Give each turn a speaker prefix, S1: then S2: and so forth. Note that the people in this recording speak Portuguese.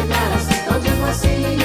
S1: chegar assim tão de.